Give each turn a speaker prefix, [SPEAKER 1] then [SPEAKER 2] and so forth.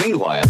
[SPEAKER 1] Meanwhile.